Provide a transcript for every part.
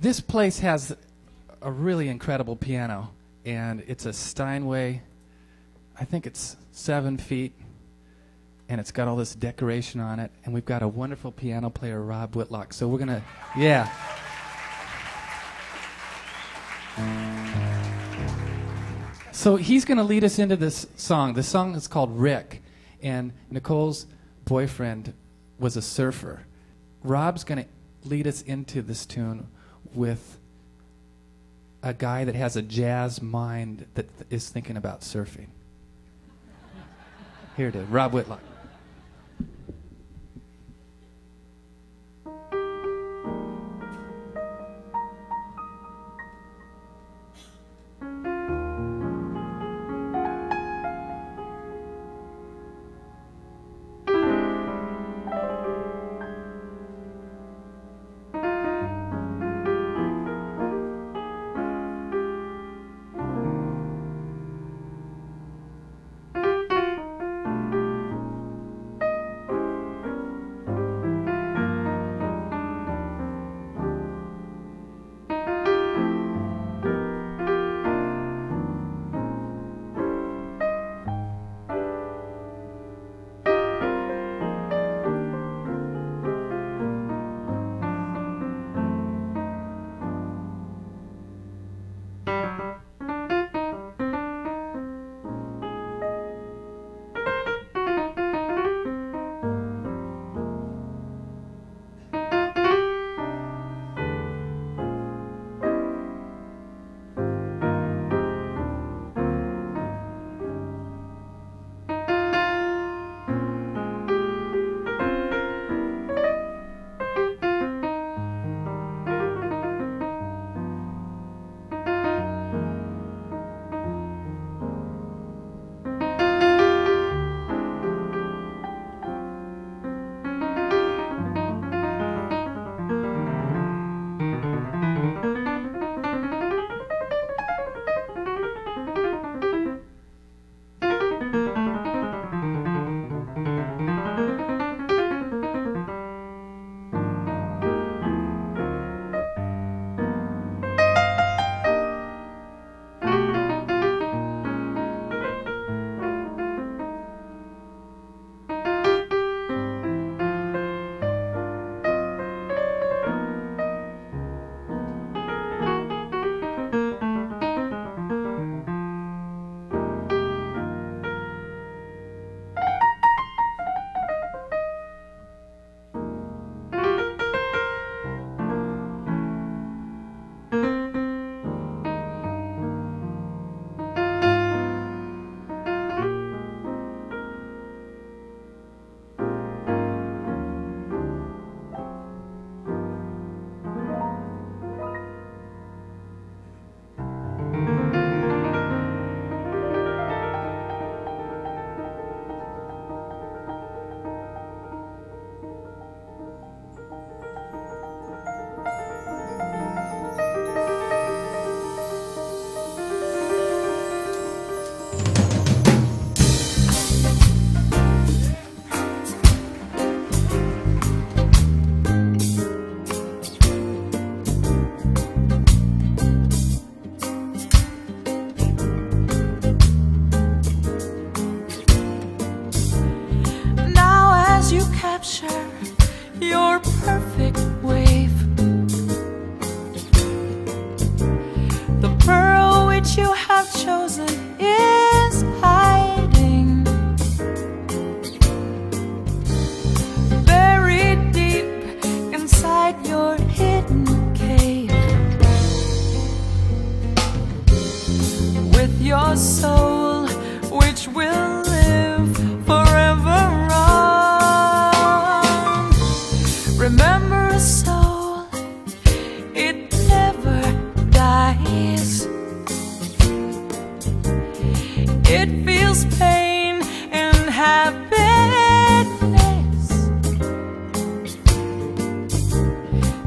this place has a really incredible piano, and it's a Steinway. I think it's seven feet, and it's got all this decoration on it. And we've got a wonderful piano player, Rob Whitlock. So we're gonna, yeah. So he's going to lead us into this song. The song is called Rick, and Nicole's boyfriend was a surfer. Rob's going to lead us into this tune with a guy that has a jazz mind that th- is thinking about surfing. Here it is, Rob Whitlock.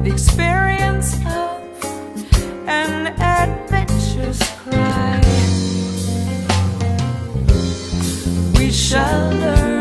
the experience of an adventure's cry. We shall learn.